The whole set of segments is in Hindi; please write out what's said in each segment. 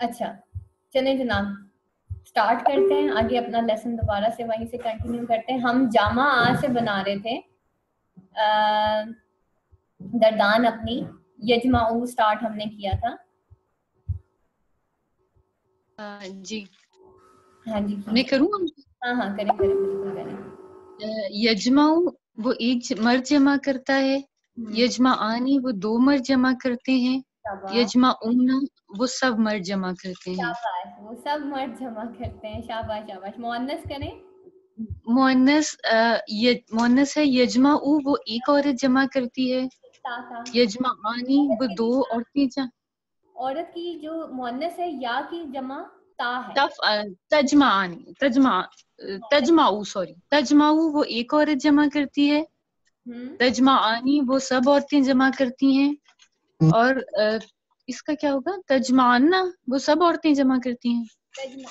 अच्छा चले जनाब। स्टार्ट करते हैं आगे अपना लेसन दोबारा से वहीं से कंटिन्यू करते हैं। हम जामा आ से बना रहे थे। आ, दरदान अपनी यजमाऊ स्टार्ट हमने किया था। आ, जी। हाँ जी। मैं करूँ? हाँ हाँ करें करें बिल्कुल करें। यजमाऊ वो एक मर्द जमा करता है। हम्म, यजमा आनी वो दो मर्द जमा करते हैं। यजमा ऊना वो सब मर्द जमा करते हैं। शाबाश वो सब मर्द जमा करते हैं शाबाश शाबाश। मुअन्नस करें? मोहनस ये मोहनस है यजमा ऊ वो एक औरत जमा करती है। यजमा आनी वो दो औरतें जा औरत की जो मोहनस है या की जमा ता है? तफ तजमा आनी तजमा तजमाऊ सॉरी तजमाऊ वो एक औरत जमा करती है। हम्म। तजमा आनी वो सब औरतें जमा करती हैं। और अ, इसका क्या होगा? तजमाना वो सब औरतें जमा करती हैं। तजमा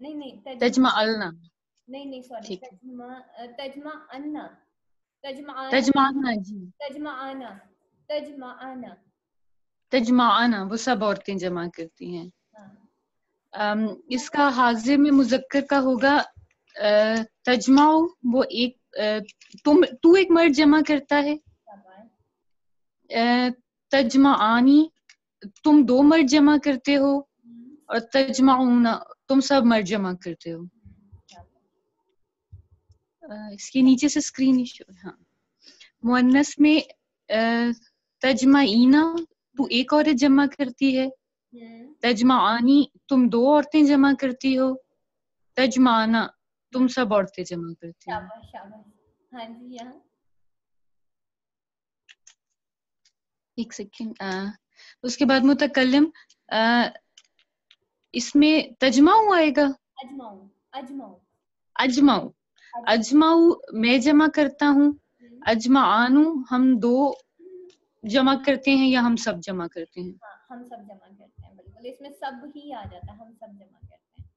नहीं नहीं तजमा तजमा अलना नहीं नहीं सॉरी तजमा तजमा अन्ना तजमा तजमाना जी। तजमा आना तजमा तजमा आना वो सब औरतें जमा करती हैं। हाँ। अम, इसका हाजिर में मुजक्कर का होगा तजमाओ वो एक तुम तू एक मर्द जमा करता है। तजमा आनी तुम दो मर्द जमा करते हो और तजमाऊना तुम सब मर्द जमा करते हो। इसके नीचे से स्क्रीन हाँ मुअन्नस में अ, तजमाईना तू एक औरत जमा करती है। हम्म, तजमाआनी तुम दो औरतें जमा करती हो। तजमाना तुम सब औरतें जमा करती हो। हाँ जी एक सेकेंड उसके बाद मुतकल्लिम अ, इसमें तजमाऊ आएगा? अजमाऊ अजमाऊ। अजमाऊ। अजमाऊ। मैं जमा करता हूँ हम्म, अजमा आनू हम दो जमा करते हैं या हम सब जमा करते हैं? हाँ हम सब जमा करते हैं बिल्कुल। इसमें सब ही आ जाता है हम सब जमा करते हैं।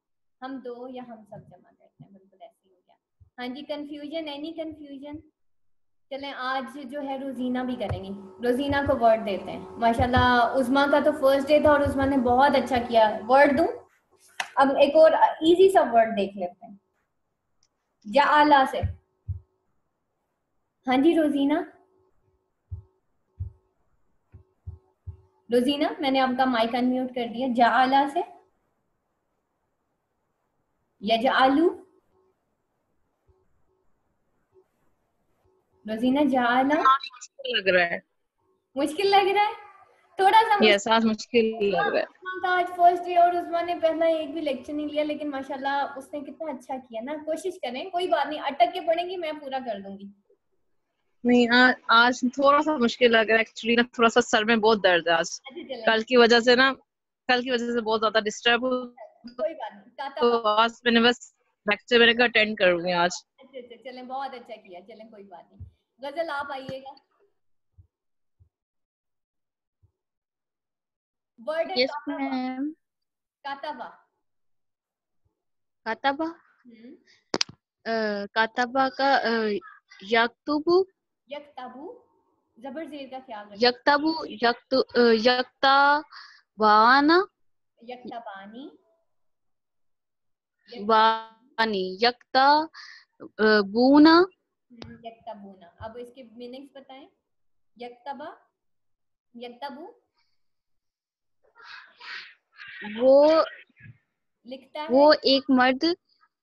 हम दो या हम सब जमा करते हैं बिल्कुल ऐसे ही हो गया। हाँ जी कंफ्यूजन एनी कंफ्यूजन चलें, आज जो है रोजीना भी करेंगी। रोजीना को वर्ड देते हैं। माशाल्लाह उस्मा का तो फ़र्स्ट डे था और उस्मा ने बहुत अच्छा किया। वर्ड दूँ? अब एक और इजी सा वर्ड देख लेते हैं। जा आला से। हाँ जी, रोजीना। रोजीना, मैंने आपका माइक अनम्यूट कर दिया। जा आला से। यजआलू रोजीना जाला मुश्किल लग रहा है। मुश्किल लग रहा है? थोड़ा सा यस आज मुश्किल लग रहा है। का आज फ़र्स्ट डे और उस्मान ने पहला एक भी लेक्चर नहीं लिया लेकिन माशाल्लाह उसने कितना अच्छा किया ना। कोशिश करें कोई बात नहीं अटक के पढ़ेंगी मैं पूरा कर दूँगी। नहीं आज आज थोड़ा सा मुश्किल लग रहा है एक्चुअली ना थोड़ा सा सर में बहुत दर्द है आज। अच्छा कल की वजह से ना कल की वजह से बहुत ज़्यादा डिस्टर्ब हूँ। कोई बात नहीं तो आज मैंने बस लेक्चर मैंने कहा अटेंड करूँगी आज। अच्छा अच्छा चलें बहुत अच्छा किया चलें कोई बात नहीं। गज़ल आप आइएगा। वर्ड यस काताबा मैम काताबा काताबा हम्म। काताबा का यक्तुबु? यकताबू। जबर जेर का रखें यक्तबु यक्तु यक्ता वाना यकताबानी। वानी यक्ता बूना? यकतबूना अब इसके मीनिंग्स बताएँ। यकतबा यकतबू वो लिखता है। वो एक मर्द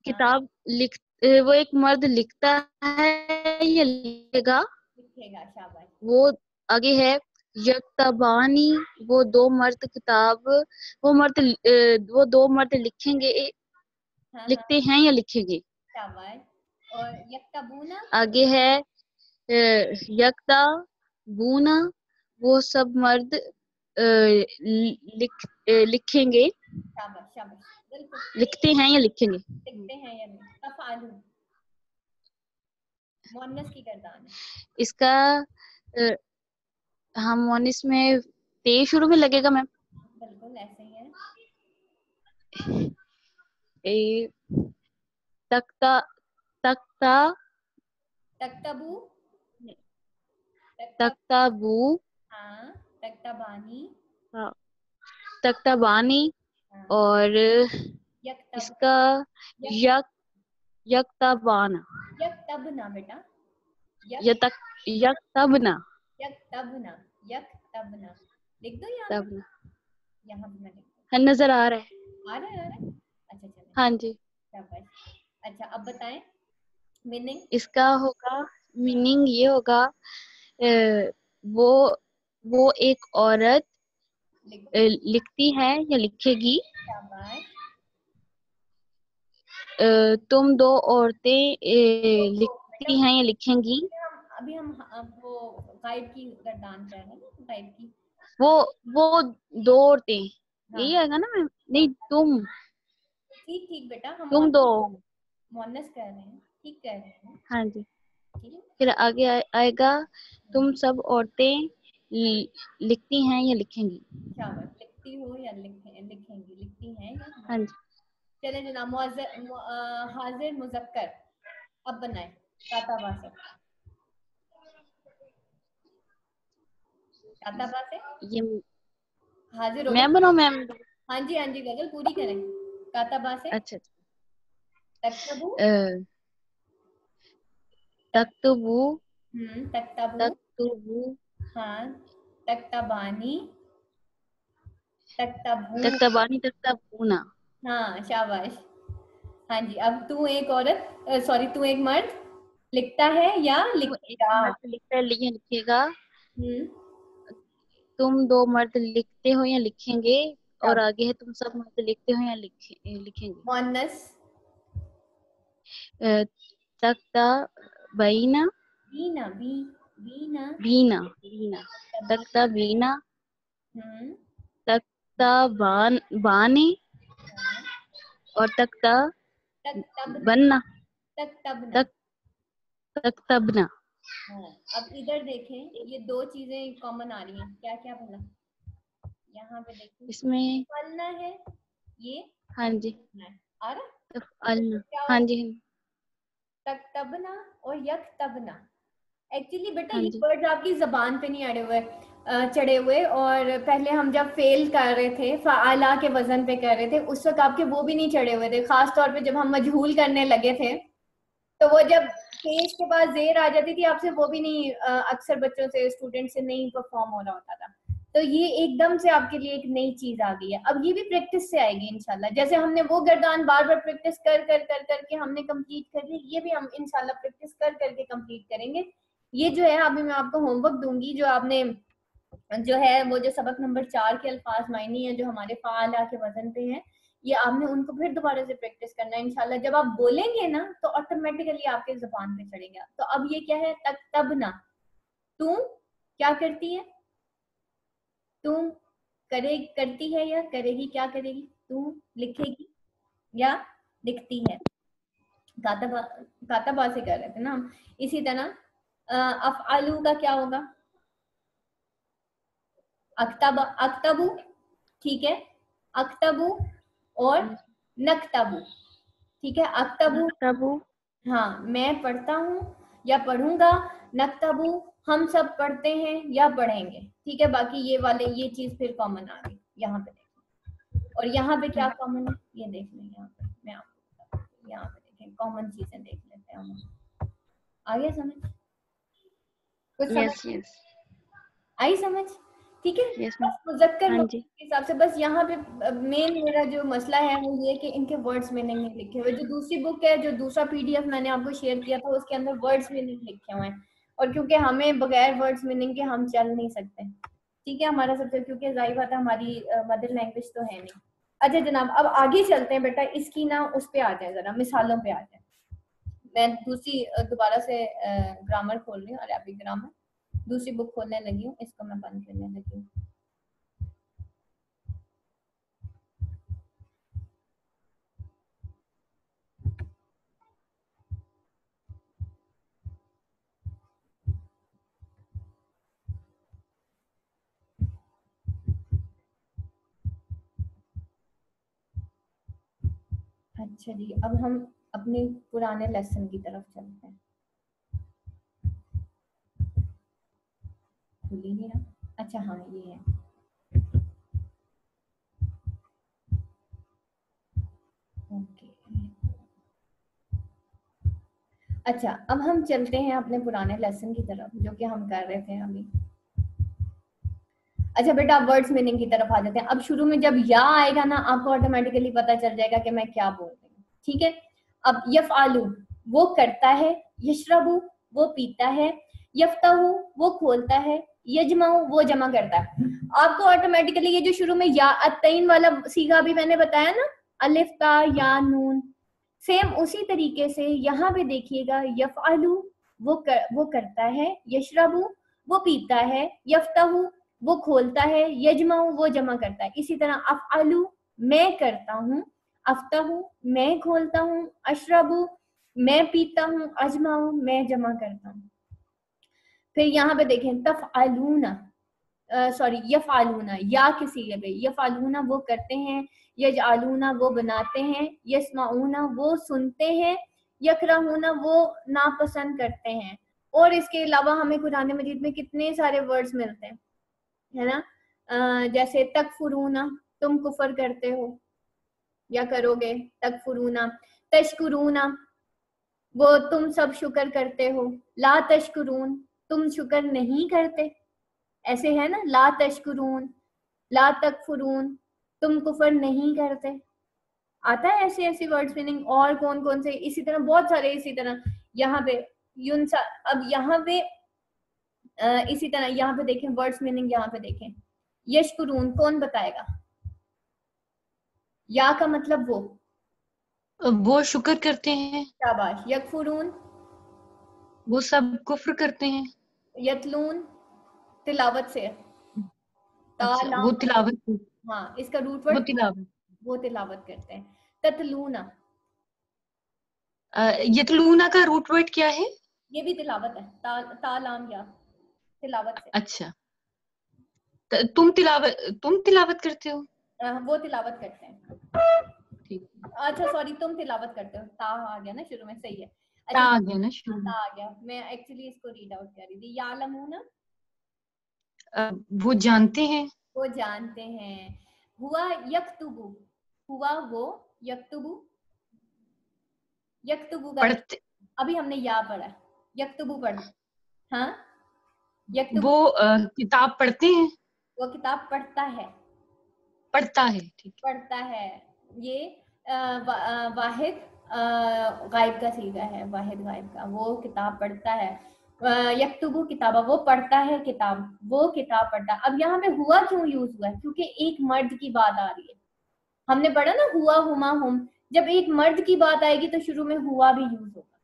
किताब लिख वो एक मर्द लिखता है या लिखेगा? लिखेगा शाबाश। वो आगे है यक्तबानी वो दो मर्द किताब वो मर्द वो दो मर्द लिखेंगे हाँ हाँ। लिखते हैं या लिखेंगे? शाबाश। और आगे है यक्ता बूना वो सब मर्द लिख लिखेंगे। लिखते हैं या लिखेंगे? लिखते हैं या की गर्दान इसका हम मोनिस में ते शुरू में लगेगा मैम। बिल्कुल ऐसे ही है। ए तख्ता तख्ता तख्तबू तख्ता तख्ताबू हाँ तख्ताबानी तख्ताबानी हाँ, और इसका यक यकतबाना। बेटा। यक यकतबना। लिख दो यहाँ तब पे। ना यहाँ पे मैं हाँ, नज़र आ रहा है। आ रहा है आ रहा है? अच्छा चलो हाँ जी। अच्छा अब बताएँ। मीनिंग इसका होगा मीनिंग ये होगा वो वो एक औरत लिखती है या लिखेगी? तुम दो औरतें लिखती हैं या लिखेंगी? अभी हम वो गाइड की गर्दान कर रहे हैं गाइड की। वो वो दो औरतें। हाँ, यही आएगा ना मैम? नहीं तुम। ठीक ठीक बेटा हम तुम दो। मोनस कर रहे हैं। ठीक कर रहे हैं। हाँ जी। फिर आगे आए- आएगा तुम सब औरतें लिखती हैं या लिखेंगी? लिखती हो या लिखे लिखेंगी? लिखती हैं या हाँ जी। चले जनाब हाजिर मुजक्कर। अब बनाए काताबा से काताबा से ये हाजिर हो मैं बनाऊँ मैम हाँ जी हाँ जी गज़ल पूरी करें। काताबा से अच्छा तकतबू अ, तक्तबू। हम्म तकतबू। तक्तबू। हाँ तकतबानी। तकतबू। तक्तबानी तक्तबूना। हाँ शाबाश। हाँ जी अब तू एक औरत सॉरी तू एक मर्द। लिखता है या लिखेगा लिखता? है या लिखेगा हम्म। तुम दो मर्द लिखते हो या लिखेंगे? और आगे है तुम सब मर्द लिखते हो या लिखे लिखेंगे? मुअन्नस अ, तक्ता बीना बीना बी बीना बीना बीना तक्ता बीना तक्ता बान बाने और तक्ता तकतब बनना हाँ, अब इधर देखें ये दो चीज़ें कॉमन आ रही हैं। क्या क्या बोला? यहाँ पे देखिए इसमें फलना है ये। हाँ जी। आ रहा हाँ? जी। तकतबना और यकतबना एक्चुअली बेटा हाँ ये वर्ड आपकी जबान पे नहीं अड़े हुए चढ़े हुए। और पहले हम जब फेल कर रहे थे फ़ाला के वज़न पे कर रहे थे उस वक्त आपके वो भी नहीं चढ़े हुए थे। खास तौर पे जब हम मजहूल करने लगे थे तो वो जब पेज के पास जेर आ जाती थी आपसे वो भी नहीं अक्सर बच्चों से स्टूडेंट से नहीं परफॉर्म हो रहा होता था। तो ये एकदम से आपके लिए एक नई चीज़ आ गई है। अब ये भी प्रैक्टिस से आएगी इनशाला जैसे हमने वो गर्दान बार बार प्रैक्टिस कर कर कर करके हमने कंप्लीट कर ली ये भी हम इंशाल्लाह प्रैक्टिस कर करके कंप्लीट करेंगे। ये जो है, अभी मैं आपको होमवर्क दूँगी, जो आपने जो है, वो जो सबक नंबर चार के अल्फाज मायने है, जो हमारे फाला के वज़न पे हैं, ये आपने उनको फिर दोबारा से प्रैक्टिस करना है इनशाला जब आप बोलेंगे ना तो ऑटोमेटिकली आपके ज़ुबान पे चढ़ेगा। तो अब ये क्या है? तक तब ना। तू क्या करती है? तू करे करती है या करेगी क्या करेगी? तू लिखेगी या लिखती है। कातबा कातबा से कर रहे थे ना हम। इसी तरह अफआलू का क्या होगा? अक्तब अक्तबू ठीक है? अक्तबू और नक्तबू ठीक है? अक्तबू तबू हाँ मैं पढ़ता हूँ या पढ़ूँगा नकताबू हम सब पढ़ते हैं या पढ़ेंगे। ठीक है बाकी ये वाले ये चीज़ फिर कॉमन आ गई यहाँ पे देखें और यहाँ पे क्या कॉमन है? ये देख लें यहाँ पे मैं आपको यहाँ पे देखें कॉमन चीज़ें देख लेते हैं हम। आ गया समझ? कुछ समझ? yes. यस आई समझ? ठीक है? बस मुजक्कर हाँ के हिसाब से बस यहाँ पे मेन मेरा जो मसला है वो ये कि इनके वर्ड्स में नहीं लिखे हुए। जो दूसरी बुक है जो दूसरा पीडीएफ मैंने आपको शेयर किया था उसके अंदर वर्ड्स में नहीं लिखे हुए हैं। और क्योंकि हमें बगैर वर्ड्स मीनिंग के हम चल नहीं सकते। ठीक है हमारा सबसे क्योंकि ज़ाहिर बात है हमारी मदर लैंग्वेज तो है नहीं। अच्छा जनाब अब आगे चलते हैं बेटा इसकी ना उस पर आ जाए जरा मिसालों पे आ जाए। मैं दूसरी दोबारा से ग्रामर खोल रही हूँ अरबिक ग्रामर दूसरी बुक खोलने लगी हूँ, इसको मैं बंद करने लगी हूँ। अच्छा जी, अब हम अपने पुराने लेसन की तरफ़ चलते हैं। खुल ही। रहा अच्छा हाँ ये है। ओके। अच्छा अब हम चलते हैं अपने पुराने लेसन की तरफ़, जो कि हम कर रहे थे अभी। अच्छा बेटा आप वर्ड्स मीनिंग की तरफ़ आ जाते हैं। अब शुरू में जब या आएगा ना, आपको ऑटोमेटिकली पता चल जाएगा कि मैं क्या बोल रही हूँ। ठीक है? अब यफ आलू वो करता है, यशरबू, वो पीता है, यफ्ताहू, वो खोलता है यजमाऊ वो जमा करता है। आपको ऑटोमेटिकली ये जो शुरू में या अतईन वाला सीगा भी मैंने बताया ना अलिफ ता या नून सेम उसी तरीके से यहाँ पे देखिएगा यफआलू वो कर, वो करता है यशरबू वो पीता है यफ्ताहू वो खोलता है यजमाऊ वो जमा करता है। इसी तरह अफआलू मैं करता हूँ अफ्ताहू मैं खोलता हूँ अशरबू मैं पीता हूँ अजमाऊ मैं जमा करता हूँ। फिर यहाँ पे देखें तफआलूना सॉरी यफ आलूना या किसी जगह यफआलूना वो करते हैं यज आलूना वो बनाते हैं यस्माऊना वो सुनते हैं यकराहूना वो नापसंद करते हैं। और इसके अलावा हमें कुरान मजीद में कितने सारे वर्ड्स मिलते हैं है ना? अ, जैसे तक फुरूना तुम कुफर करते हो या करोगे तक फुरूना तशकुरूना वो तुम सब शुक्र करते हो ला तशकुरून तुम शुक्र नहीं करते। ऐसे है ना? ला तशकुरून ला तकफुरून तुम कुफर नहीं करते। आता है ऐसे ऐसे वर्ड्स मीनिंग और कौन कौन से? इसी तरह बहुत सारे इसी तरह। यहाँ पे युनसा अब यहाँ पे इसी तरह यहाँ पे देखें वर्ड्स मीनिंग यहाँ पे देखें। यशकुरून कौन बताएगा? या का मतलब वो? वो शुक्र करते हैं। शाबाश। यकफुरून वो सब कुफ्र करते हैं। यतलून तिलावत से अच्छा, वो तिलावत हाँ इसका रूट वो वर्ड तिलावत। वो तिलावत करते हैं। ततलूना। यतलूना का रूट वर्ड क्या है? ये भी तिलावत है। ता, तालाम या तिलावत से। अच्छा। त- तुम तिलावत तुम तिलावत करते हो? वो तिलावत करते हैं। ठीक। अच्छा सॉरी तुम तिलावत करते हो। ता आ गया ना शुरू में सही है। ता अच्छा आ गया ना शुरू ता आ गया। मैं एक्चुअली इसको रीड आउट कर रही थी। यालमूना? वो जानते हैं? वो जानते हैं। हुआ यकतुबु। हुआ वो यकतुबु? यकतुबु का पढ़ते अभी हमने या पढ़ा। यकतुबु पढ़ा हाँ? यकतुबु वो किताब पढ़ते हैं? वो किताब पढ़ता है। पढ़ता है ठीक पढ़ता है। ये अ, वा, अ, वाहिद गायब का सीगा है, वाहिद गायब का। वो किताब पढ़ता है। यकतुबु किताबा, वो पढ़ता है किताब, वो किताब पढ़ता अब यहाँ पे हुआ क्यों यूज़ हुआ है? क्योंकि एक मर्द की बात आ रही है। हमने पढ़ा ना, हुआ हुमा हुम। जब एक मर्द की बात आएगी तो शुरू में हुआ भी यूज़ होगा।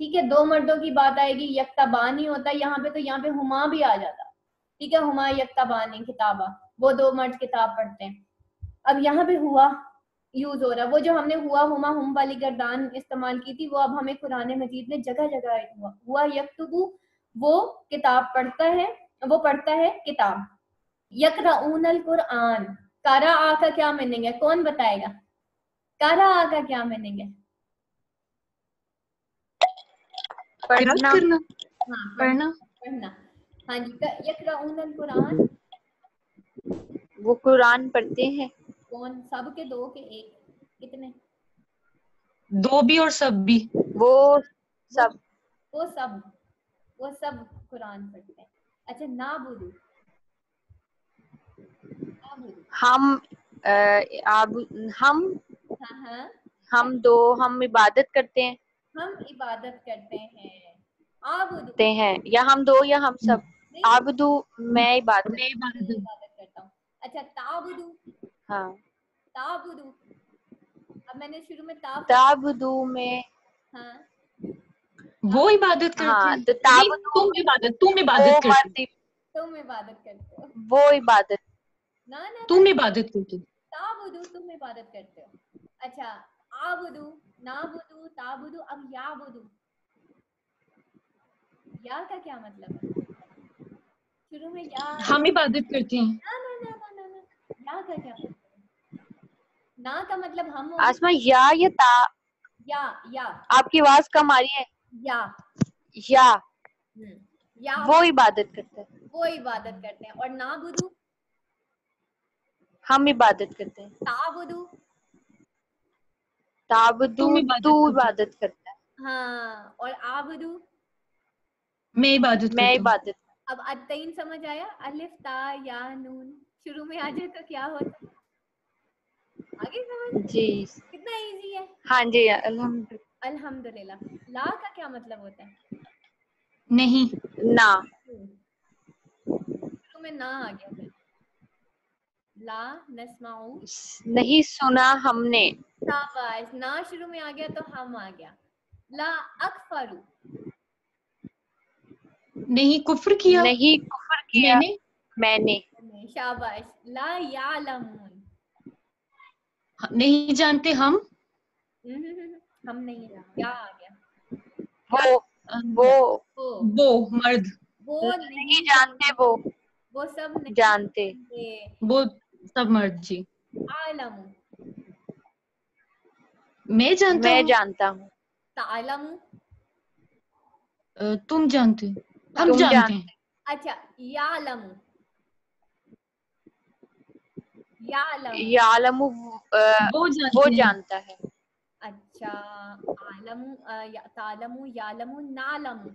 ठीक है, दो मर्दों की बात आएगी यकताबानी होता है यहाँ पे तो यहाँ पे हुमा भी आ जाता। ठीक है, हुमा यकताबानी किताबा। वो दो मर्द किताब पढ़ते हैं। अब यहाँ पे हुआ यूज़ हो रहा है। वो जो हमने हुआ हुमा हुम वाली गर्दान इस्तेमाल की थी वो अब हमें कुरान मजीद में जगह जगह हुआ। हुआ यकतुबु वो किताब पढ़ता है वो पढ़ता है किताब। यकराउन अल कुरान कारा आ का क्या मीनिंग? है कौन बताएगा? कारा आ का क्या मीनिंग? है पढ़ना हाँ पढ़ना। पढ़ना। हाँ जी यकराउन अल कुरान। वो कुरान पढ़ते हैं। कौन? सब के दो के एक? कितने? दो भी और सब भी। वो सब। वो सब। वो सब कुरान पढ़ते हैं। अच्छा ना बुदू हम आब हम? हाँ हाँ। हम दो हम इबादत करते हैं। हम इबादत करते हैं। आबुदू करते हैं। या हम दो या हम सब। आबदू मैं इबादत मैं मैं इबादत इबादत करता हूँ। अच्छा ताबुदू। हाँ। ताबुदू। अब मैंने शुरू में ताब ताबदू में हाँ। वो इबादत करते हाँ हैं। तो नहीं, तुम इबादत तुम इबादत करते तुम इबादत करते हो। वो इबादत। ना ना तुम इबादत करते हो। ताबुदू तुम इबादत करते हो। अच्छा आबुदू नाबुदू ताबुदू अब याबुदू। या का क्या मतलब है? शुरू में या। हम इबादत करते हैं। ना ना ना ना ना या का क्या मतलब ना का मतलब हम आसमा या या ता। या या। आपकी आवाज़ कम आ रही है? या। या। हम्म, या। वो इबादत करते हैं। वो इबादत करते हैं। और ना नाबुदू हम इबादत करते हैं। ताबुदू ताबदू इबादत तू इबादत करता है। हाँ और आबदू मैं इबादत मैं इबादत। अब अतईन समझ आया? अलिफ ता या नून। शुरू में आ जाए तो क्या होता? है आगे समझ जी। कितना इजी है। हाँ जी अल्हम्दुलिल्लाह अल्हम्दुलिल्लाह। ला का क्या मतलब होता है? नहीं। ना। शुरू में ना आ गया ला नस्माऊ। नहीं सुना हमने। शाबाश ना शुरू में आ गया तो हम आ गया। ला अकफरू। नहीं कुफ्र किया। नहीं कुफर किया। मैंने। मैंने शाबाश। ला यालमून। नहीं जानते हम? हम नहीं क्या आ गया? वो वो। वो। मर्द। वो नहीं जानते वो। वो सब नहीं जानते। वो सब मर्द जी। आलमू मैं जानता मैं जानता हूँ। तालमू। तुम जानते। हम जानते जानते। हैं। अच्छा यालमू। यालमू। यालमु अ, वो जानते वो जानता है। अच्छा आलमू या, तालमू यालमू नालमू।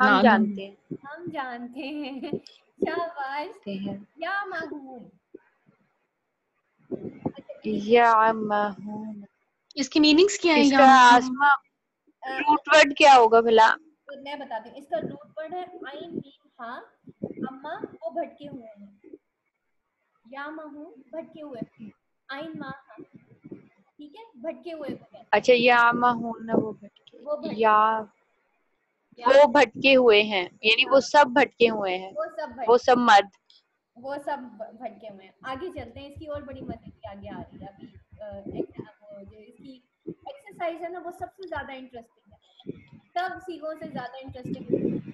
हम जानते हैं। हम जानते हैं। शाबाश। या महूम या महून इसकी मीनिंग्स क्या है इसका आसमा रूट वर्ड क्या होगा भला? मैं बताती हूँ इसका रूट वर्ड है आइन मीम हा अम्मा वो भटके हुए हैं। या महू भटके हुए आइन मा हा। ठीक है? भटके हुए को अच्छा या महून वो वो भटके भटके। या वो भटके हुए हैं। यानी वो सब भटके हुए हैं। वो सब वो सब मर्द वो सब भटके हुए हैं। आगे चलते हैं। इसकी और बड़ी मदद की आगे आ रही है। अभी जो इसकी एक्सरसाइज है ना वो सबसे ज़्यादा इंटरेस्टिंग है। सब सीखों से ज़्यादा इंटरेस्टिंग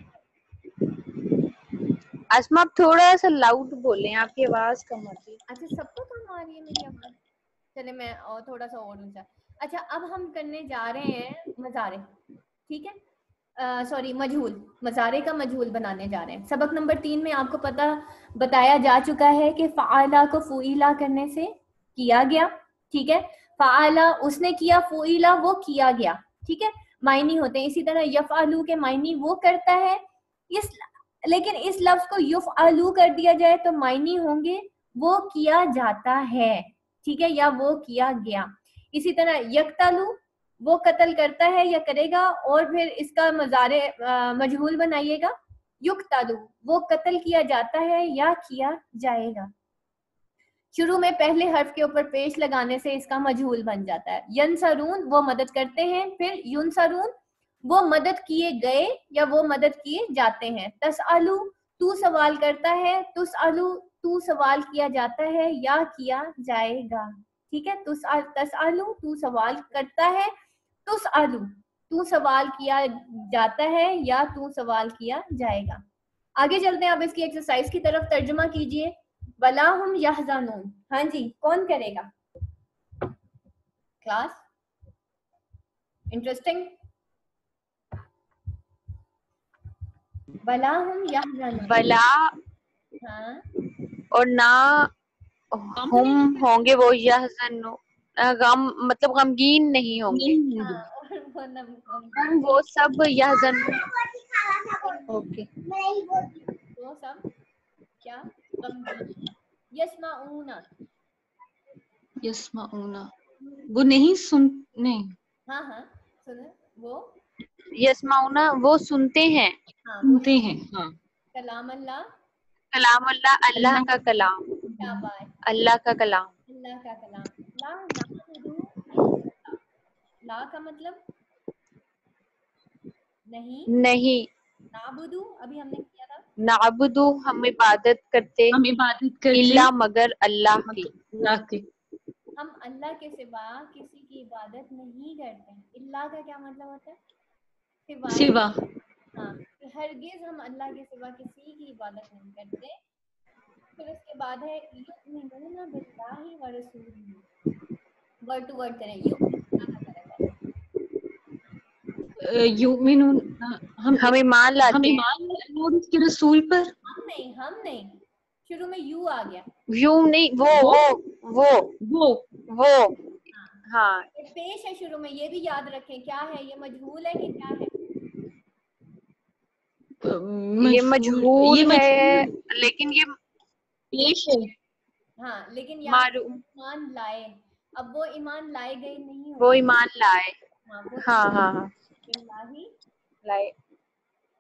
आसमा आप थोड़ा सा लाउड बोले, आपकी आवाज़ कम आती है। अच्छा सबको कम आ रही है मेरी आवाज़? चले मैं और थोड़ा सा और ऊँचा। अच्छा अब हम करने जा रहे हैं मजारे, ठीक है? सॉरी मजहूल। मजारे का मजहूल बनाने जा रहे हैं। सबक नंबर तीन में आपको पता, बताया जा चुका है कि फ़ाला को फ़ुइला करने से किया गया, ठीक है? फ़ाला, उसने किया, फ़ुइला, वो किया गया, ठीक है? मायनी होते हैं। इसी तरह यफ़ालू के मायनी वो करता है। लेकिन इस लफ्ज को युफ आलू कर दिया जाए तो मायनी होंगे, वो किया जाता है, ठीक है, या वो किया गया। इसी तरह यकतालू, वो कत्ल करता है या करेगा और फिर इसका मजारे मजहूल बनाइएगा। युक्तालू, वो कत्ल किया जाता है या किया जाएगा। शुरू में पहले हर्फ के ऊपर पेश लगाने से इसका मजहूल बन जाता है। यनसरून, वो मदद करते हैं, फिर युनसरून वो मदद किए गए या वो मदद किए जाते हैं। तस आलू तू सवाल करता है, तुस आलू तू सवाल किया जाता है या किया जाएगा। ठीक है? तुस तसआलू तू सवाल करता है तुसआलू तू सवाल किया जाता है या तू सवाल किया जाएगा। आगे चलते हैं अब इसकी एक्सरसाइज की तरफ़, तर्जुमा कीजिए। वला हम यहजानून। हाँ जी, कौन करेगा? क्लास? इंटरेस्टिंग वला हम यहजानून वला हाँ। और ना हम होंगे वो यहजनु गम मतलब गमगीन नहीं होंगे। हाँ, वो हम वो सब यहजनु ओके। वो सब क्या? गमगीन। यस्माऊना यस्माऊना वो नहीं सुन नहीं। हाँ हाँ। सुनो। वो यस्माउना वो सुनते हैं। हाँ। सुनते हैं हाँ। कलाम अल्लाह। कलाम अल्लाह अल्लाह का कलाम। अल्लाह का कलाम। अल्लाह का कलाम। ला नाबुदु ला का मतलब? नहीं। नहीं। नाबुदू अभी हमने किया था। नाबुदू हम इबादत करते हम इबादत करते इल्ला मगर अल्लाह की। अल्लाह के। हम अल्लाह के सिवा किसी की इबादत नहीं करते इल्ला का क्या मतलब होता है? सिवा हाँ कि हरगिज हम अल्लाह के सिवा किसी की इबादत नहीं करते। फिर उसके बाद है युमिनूना बिल्लाहि व रसूलिही वर्ड टू वर्ड करें यू युमिनुन हम हम ईमान लाते हैं। ईमान लाते हैं उसके रसूल पर। हम नहीं हम नहीं। शुरू में यू आ गया। यूँ नहीं वो वो? वो वो। वो? हाँ। पेश है शुरू में ये भी याद रखें क्या है ये मजहूल है कि क्या है? ये मजहूल ये है। लेकिन ये पेश है। हाँ लेकिन ईमान लाए। अब वो ईमान लाए गए नहीं वो ईमान लाए। हाँ हाँ हाँ लाए।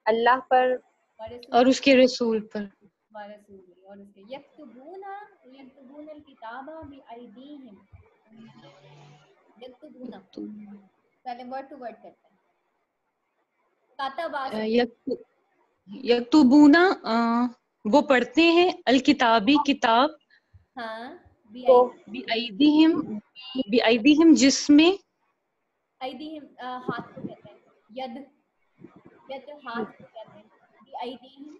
अल्लाह पर और उसके रसूल पर। व रसूलिही और उसके यक्तबूना यक्तबून अलकिताबा बिअयदीहिम यक्तबूना। पहले वर्ड टू वर्ड करते हैं। यक्तुबूना वो पढ़ते हैं अल किताबी। किताब हाँ बिअयदीहिम बिअयदीहिम जिसमें अयदीहिम हाथ को कहते हैं यद। यद हाथ को कहते हैं बिअयदीहिम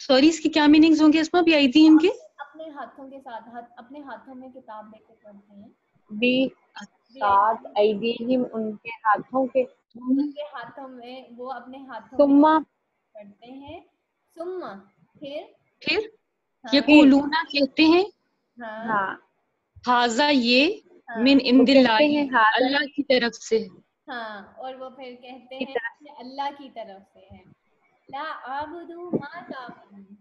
सॉरी इसकी क्या मीनिंग्स होंगे इसमें बिअयदीहिम के? अपने हाथों के साथ हाथ अपने हाथों में किताब लेके पढ़ते हैं। बी साथ ऐदीहिम उनके हाथों के। उनके हाथों में वो अपने हाथों में पढ़ते हैं। सुम्मा फिर? फिर? हाँ, यकूलूना कहते हैं? हाँ, हाँ। हाजा ये हाँ, मिन कहते हैं अल्लाह की तरफ़ से। हाँ और वो फिर कहते हैं अल्लाह की तरफ़ से है। ला आबुदु मा ताबुदून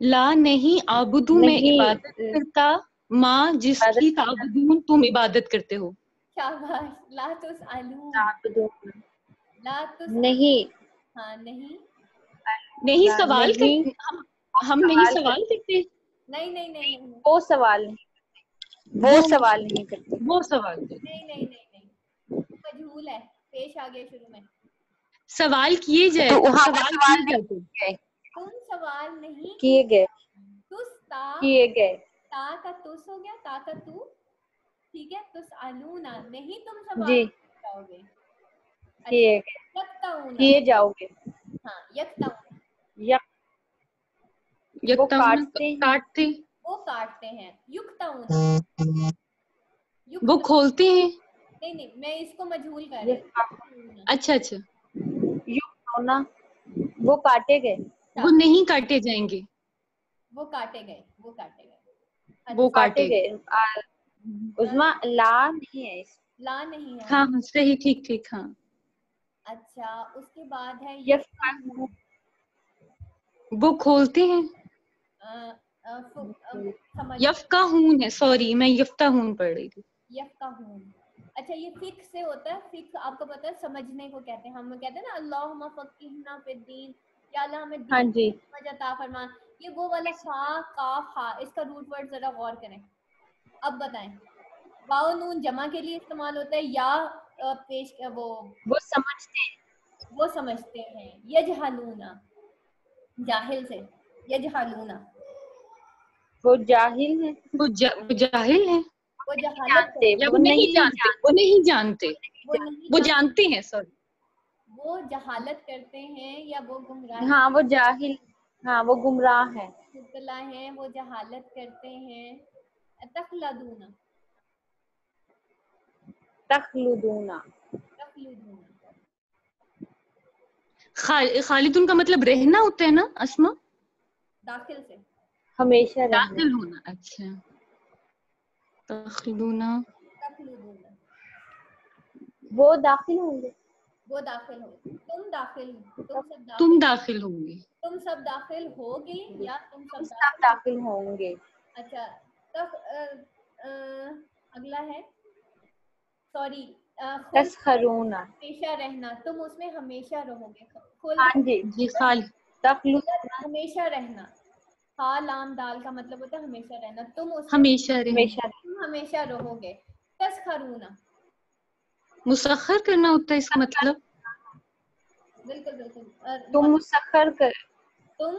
ला नहीं आबुदू मैं इबादत करता। माँ जिसकी ताबुदून तुम इबादत करते हो। शाबाश। ला तुस आलू ला तुस नहीं हाँ नहीं। नहीं सवाल नहीं, करते हम हम नहीं सवाल करते। नहीं नहीं नहीं नहीं। वो सवाल नहीं। वो सवाल नहीं करते। वो सवाल नहीं। नहीं नहीं नहीं मजहूल है। पेश आ गया शुरू में। सवाल किए जाए तो तो सवाल सवाल किए जाते गए। तुम सवाल नहीं किए गए। तुस ता किए गए। ता का तुस हो गया ता का तू ठीक है तुस आलूना नहीं तुम सवाल जी किए किए जाओगे। हाँ यक्ताऊना वो काटते काटते। वो काटते हैं। युक्ताऊना वो खोलते हैं? नहीं नहीं मैं इसको मजहूल कर रही हूँ। अच्छा अच्छा। होना वो काटे गए। वो नहीं काटे जाएँगे। वो काटे गए वो काटे गए। वो अच्छा, काटे काटे गए। उसमें ला नहीं है ला नहीं है। हाँ हाँ सही ठीक ठीक हाँ। अच्छा उसके बाद है यफ्ताहून। वो खोलते हैं? यफ्का हून है सॉरी मैं यफ्ता हून पढ़ रही थी। यफ्काहून अच्छा ये फिक से होता है फिक आपको पता है समझने को कहते हैं। हम कहते हैं ना अल्लाहुम्मा फक्किहना फिद्दीन या अल्लाह हमें हाँ दीन जी। समझ अता फरमा ये वो वाला फा काफ हा इसका रूट वर्ड जरा गौर करें। अब बताएँ वाओ नून जमा के लिए इस्तेमाल होता है या पेश वो वो समझते हैं। वो समझते हैं। यजहलूना जाहिल से यजहलूना। वो जाहिल है। वो, जा, वो जाहिल है? वो जहालत जानते वो वो नहीं जानते वो नहीं जानते। वो जानते। हैं सॉरी वो जहालत करते हैं या वो गुमराह हाँ वो जाहिल हाँ वो गुमराह है। मुबतला हैं वो जहालत करते हैं। तखलदूना तखलुदूना। तखलदूना खाल, खालिदुन का मतलब रहना होता है ना अस्मा? दाखिल से। हमेशा दाखिल होना अच्छा। तखलुदूना। वो दाखिल होंगे। वो दाखिल हो तुम दाखिल तुम सब दाखिल। तुम दाखिल होंगे। तुम सब दाखिल होगे या तुम सब दाखिल दाखिल होंगे। अच्छा तब अगला है। सॉरी तस्खरूना हमेशा रहना तुम उसमें हमेशा रहोगे खुल हाँ जी जी खाल तखलु हमेशा रहना। हा लाम दाल का मतलब होता है हमेशा रहना। तुम उसमें हमेशा हमेशा तुम हमेशा रहोगे। तस्खरूना मुसखर करना होता है इसका मतलब? बिल्कुल बिल्कुल। तुम मुसखर कर तुम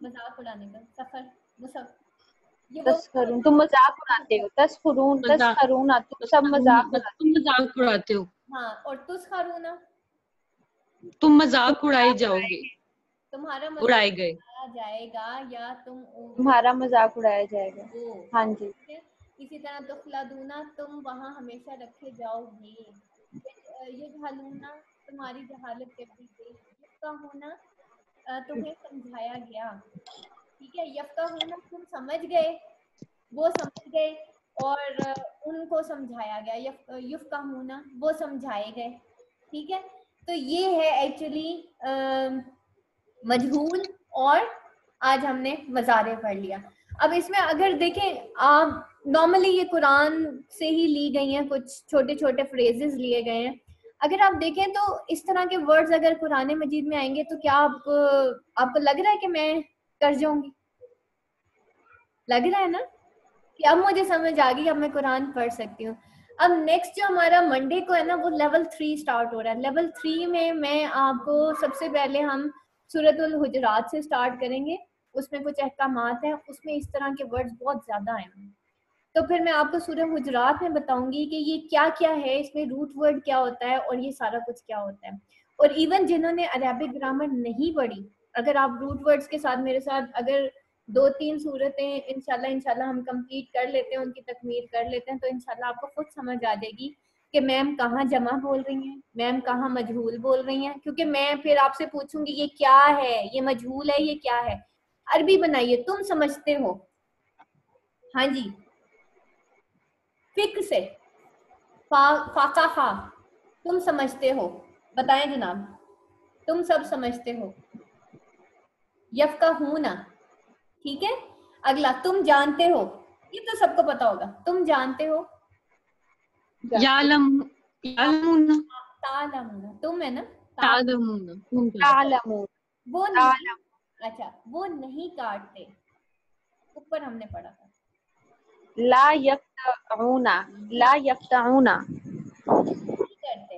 मज़ाक उड़ाने का। सफ़र मुसफ तस्खरून तुम मज़ाक उड़ाते हो तस्खरून मज़ाक। तस्खरूना तुम सब मज़ाक उड़ाते तुम मज़ाक उड़ाते हो। हाँ और तुस खारूना तुम मज़ाक उड़ाए जाओगे। तुम्हारा उड़ाए गए। जाएगा या तुम तुम्हारा मज़ाक उड़ाया जाएगा। हाँ जी। इसी तरह तुखलादूना तुम वहाँ हमेशा रखे जाओगे। ये जहालूना तुम्हारी जहालत कर दी गई होना तुम्हें समझाया गया। ठीक है, यफ्का होना तुम समझ गए। वो समझ गए और उनको समझाया गया, यफ युफ का होना वो समझाए गए। ठीक है? तो ये है एक्चुअली मजहूल और आज हमने मज़ारे पढ़ लिया। अब इसमें अगर देखें, आप नॉर्मली ये कुरान से ही ली गई हैं, कुछ छोटे छोटे फ्रेजेस लिए गए हैं। अगर आप देखें तो इस तरह के वर्ड्स अगर कुरान मजीद में आएँगे तो क्या आप, आपको लग रहा है कि मैं कर जाऊँगी। लग रहा है ना कि अब मुझे समझ आ गई, अब मैं कुरान पढ़ सकती हूँ। अब नेक्स्ट जो हमारा मंडे को है ना, वो लेवल थ्री स्टार्ट हो रहा है। लेवल थ्री में मैं आपको सबसे पहले हम सूरतुल हुजरात से स्टार्ट करेंगे। उसमें कुछ अहकाम हैं, उसमें इस तरह के वर्ड्स बहुत ज़्यादा आए हैं। तो फिर मैं आपको सूरह हुजरात में बताऊँगी कि ये क्या क्या है, इसमें रूट वर्ड क्या होता है और ये सारा कुछ क्या होता है। और इवन जिन्होंने अरेबिक ग्रामर नहीं पढ़ी अगर आप रूट वर्ड्स के साथ मेरे साथ अगर दो तीन सूरतें इनशाला इनशाला हम कंप्लीट कर लेते हैं उनकी तकमील कर लेते हैं तो इनशाला आपको खुद समझ आ जाएगी कि मैम कहाँ जमा बोल रही हैं मैम कहाँ मजहूल बोल रही हैं क्योंकि मैं फिर आपसे पूछूँगी ये क्या है? ये मजहूल है ये क्या है? अरबी बनाइए तुम समझते हो। हाँ जी। फिक से। फा, फाकाहा। तुम समझते हो। बताएँ जनाब। तुम सब समझते हो। यफका हूँ ना ठीक है? अगला तुम जानते हो ये तो सबको पता होगा तुम जानते हो? यालम यालमुना तालमुना तुम है ना? तालमुना तालमून वो नहीं अच्छा वो नहीं काटते। ऊपर हमने पढ़ा था। ला यफ्तऊना ला यफ्तऊना नहीं करते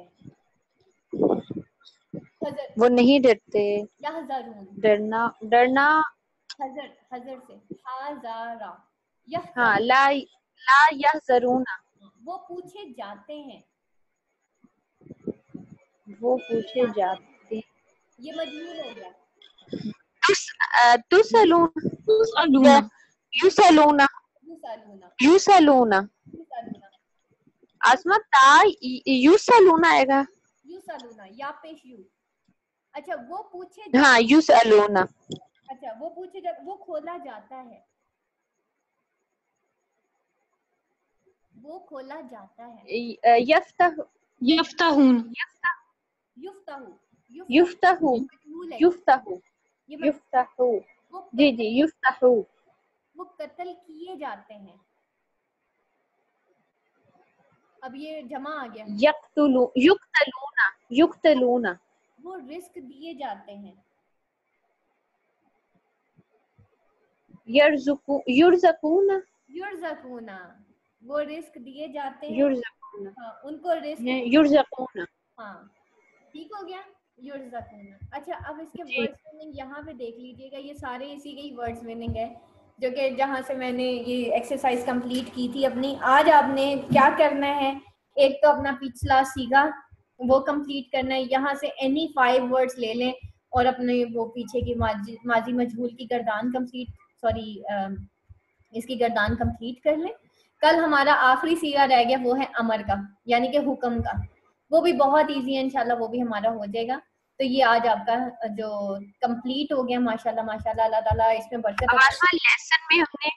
हजर वो नहीं डरते। डरना डरना। हजर हजर से। हाजारा। यह हाँ ला ला यहजरूना वो पूछे जाते हैं। वो पूछे जाते ये मजबूर हो गया। तुस तुसलून युसलूना युसालूना युसलूना युसालूना आसमा ता युसलूना आएगा। युसालूना या पेश यू। अच्छा वो पूछे हाँ युसलूना अच्छा वो पूछे जा वो खोला जाता है। वो खोला जाता है। य- अ, यफ्तह यफ्ताहून। युफ्ताहु। युफ- युफ्तहु। है। युफ्तहु। ये मत- युफ्तहु। वो जी जी युफ्तहु। वो कत्ल किए जाते हैं। अब ये जमा आ गया। यक्तुलू युक्तलूना। युक्तलूना। वो रिस्क दिए जाते हैं। यरजुकु युर्जकूना? वो रिस्क दिए जाते हैं। युरजकूना। हाँ, उनको रिस्क युरजकूना। हाँ ठीक हो गया? युर्जकूना। अच्छा अब इसके वर्ड्स मीनिंग यहाँ पे देख लीजिएगा ये सारे इसी के ही वर्ड्स मीनिंग है जो कि जहाँ से मैंने ये एक्सरसाइज कंप्लीट की थी अपनी। आज आपने क्या करना है? एक तो अपना पिछला सीगा वो कंप्लीट करना है। यहाँ से एनी फाइव वर्ड्स ले लें और अपने वो पीछे की माजी माजी मजहूल की गर्दान कंप्लीट सॉरी इसकी गर्दान कंप्लीट कर लें। कल हमारा आखिरी सीगा रह गया वो है अमर का, यानी कि हुक्म का। वो भी बहुत इजी है, इंशाल्लाह वो भी हमारा हो जाएगा। तो ये आज आपका जो कंप्लीट हो गया, माशाल्लाह माशाल्लाह, अल्लाह ताला इसमें बरकत लेसन में हमने